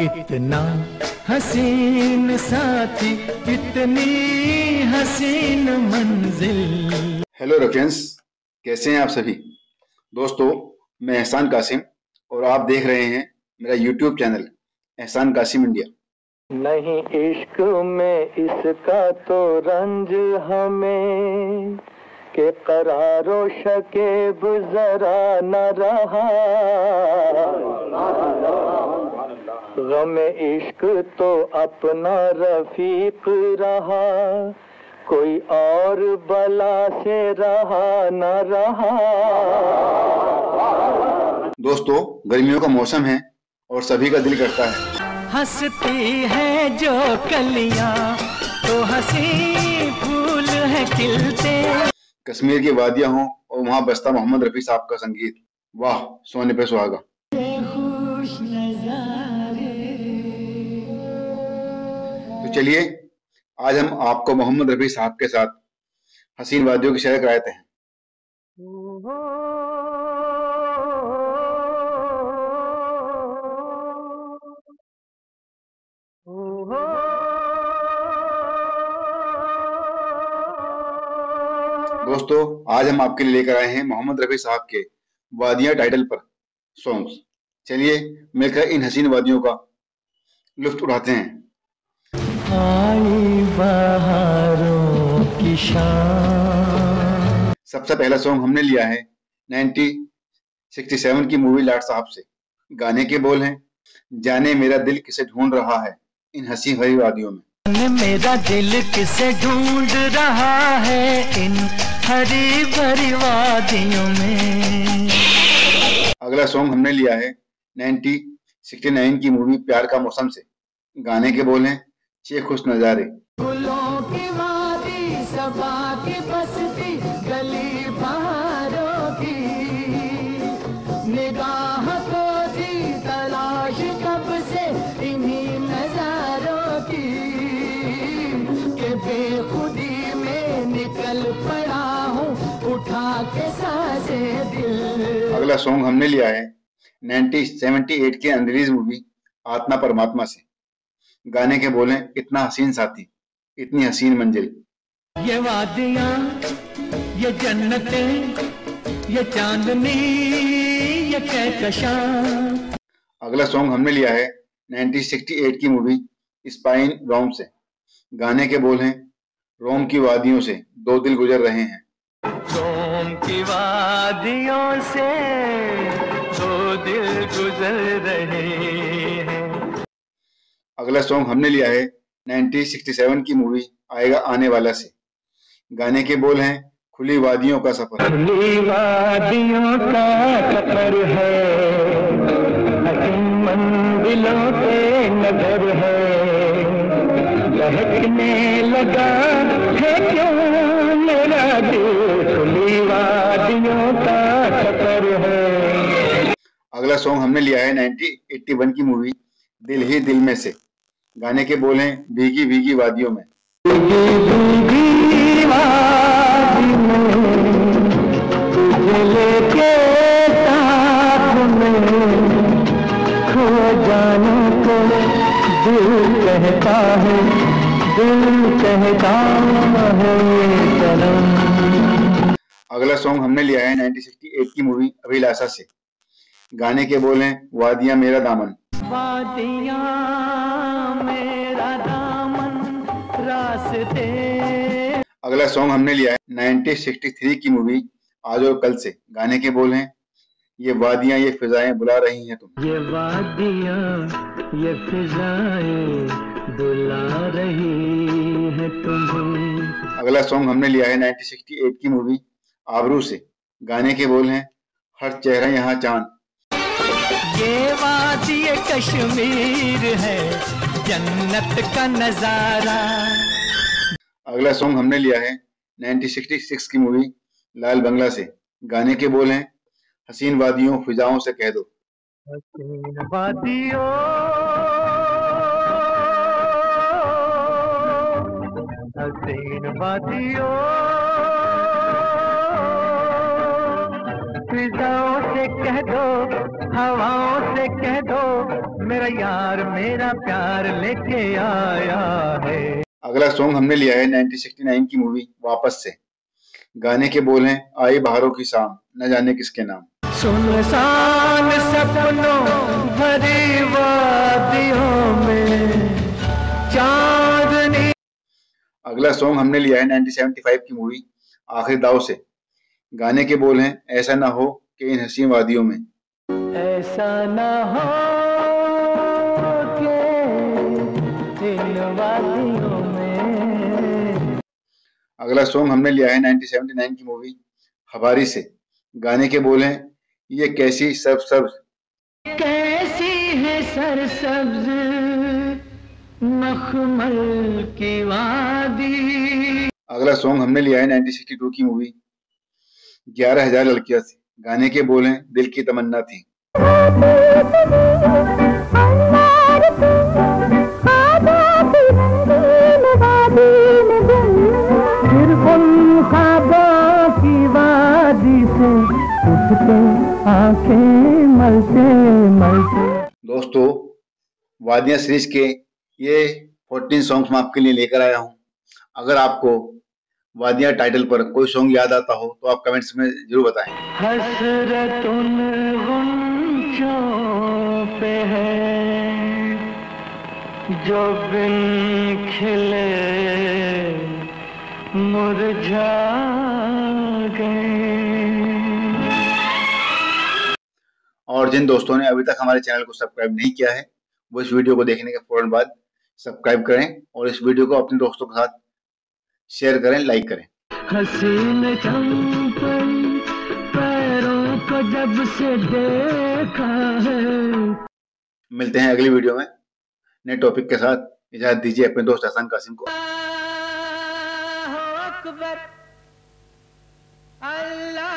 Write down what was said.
इतना हसीन साथी इतनी हसीन मंजिल। हेलो रेफरेंस कैसे हैं आप सभी? दोस्तों मैं एहसान कासिम और आप देख रहे हैं मेरा यूट्यूब चैनल एहसान कासिम इंडिया नहीं इश्क में इसका तो रंज हमें के करारो शकेब जरा न रहा। गम इश्क तो अपना रफीक रहा। कोई और बला से रहा न रहा। दोस्तों गर्मियों का मौसम है और सभी का दिल करता है। हंसती है जो कलिया तो हँसी फूल है खिलते। कश्मीर की वादियाँ हों और वहाँ बसता मोहम्मद रफी साहब का संगीत। वाह सोने पे सुहागा। तो चलिए आज हम आपको मोहम्मद रफी साहब के साथ हसीन वादियों की शेयर कराते हैं। दोस्तों आज हम आपके लिए लेकर आए हैं मोहम्मद रफी साहब के वादियाँ टाइटल पर सॉन्ग्स चलिए मिलकर इन हसीन वादियों का लुफ्त उठाते हैं। आई बहारों की शाम सबसे पहला सॉन्ग हमने लिया है 1967 की मूवी लाट साहब से। गाने के बोल हैं जाने मेरा दिल किसे ढूंढ रहा है इन हसी भरी वादियों में। मेरा दिल किसे ढूंढ रहा है इन हरी भरी वादियों में। अगला सॉन्ग हमने लिया है 1969 की मूवी प्यार का मौसम से। गाने के बोल हैं छह खुश नजारे। फूलों की वादी सबा की बसती गली बहारों की। निगाह को थी तलाश कब से इन्हीं नजारों की। के बेखुदी में निकल पड़ा हूँ उठा के दिल। अगला सॉन्ग हमने लिया है 1978 की अनरिलीज मूवी आत्मा परमात्मा से। गाने के बोले इतना हसीन साथी इतनी हसीन मंजिल। ये वादियाँ ये जन्नतें ये चांदनी ये कहकशां अगला सॉन्ग हमने लिया है 1968 की मूवी स्पाइन रोम से। गाने के बोल हैं रोम की वादियों से दो दिल गुजर रहे हैं। रोम की वादियों से दो दिल गुजर रहे हैं। अगला सॉन्ग हमने लिया है 1967 की मूवी आएगा आने वाला से। गाने के बोल हैं खुली वादियों का सफ़र। खुली वादियों का सफ़र है हसीन मंजिलों पे नज़र है। बहकने लगा है क्यों मेरा दिल? खुली वादियों का सफ़र है। अगला सॉन्ग हमने लिया है 1981 की मूवी दिल ही दिल में से। गाने के बोले भीगी भीगी वादियों में। अगला सॉन्ग हमने लिया है 1968 की मूवी अभिलाषा से। गाने के बोल वादियाँ मेरा दामन। वादियाँ मेरा दामन रास्ते। अगला सॉन्ग हमने लिया है 1963 की मूवी आज और कल से। गाने के बोल हैं ये वादियाँ ये फिजाएँ बुला रही हैं तुम। ये वादियाँ ये फिजाएँ बुला रही है तुम्हें। अगला सॉन्ग हमने लिया है 1968 की मूवी आबरू से। गाने के बोल हैं हर चेहरा यहाँ चाँद। ये वादी कश्मीर है जन्नत का नज़ारा। अगला सॉन्ग हमने लिया है 1966 की मूवी लाल बंगला से। गाने के बोल हैं हसीन वादियों फिजाओं से कह दो। हसीन वादियों हसीन वादियों फिजाओं से कह दो हवाओं से कह दो। मेरा यार मेरा प्यार लेके आया है। अगला सॉन्ग हमने लिया है 1969 की मूवी वापस से। गाने के बोल हैं आई बहारों की शाम न जाने किसके नाम। सुनसान सपनों भरी वादियों में। चांदनी अगला सॉन्ग हमने लिया है 1975 की मूवी आखिरी दाव से। गाने के बोल हैं ऐसा ना हो कि इन हसीन वादियों में। ऐसा न हो अगला सॉन्ग हमने लिया है 1979 की मूवी हवारी से। गाने के बोल हैं ये कैसी सब सब्ज कैसी है सरसब्ज? मखमल की वादी। अगला सॉन्ग हमने लिया है 1962 की मूवी ग्यारह हज़ार लड़कियाँ थी। गाने के बोल हैं दिल की तमन्ना थी। उठते आँखें मलते मलते। दोस्तों वादिया सीरीज़ के ये 14 सॉन्ग्स मैं आपके लिए लेकर आया हूँ। अगर आपको वादियाँ टाइटल पर कोई सॉन्ग याद आता हो तो आप कमेंट्स में ज़रूर बताएँ। हसरत उन पे है जो बिन खिले मुरझा गए। और जिन दोस्तों ने अभी तक हमारे चैनल को सब्सक्राइब नहीं किया है वो इस वीडियो को देखने के फ़ौरन बाद सब्सक्राइब करें और इस वीडियो को अपने दोस्तों के साथ शेयर करें लाइक करें। है। मिलते हैं अगली वीडियो में। नए टॉपिक के साथ इजाज़त दीजिए अपने दोस्त हसन कासिम को। अल्लाह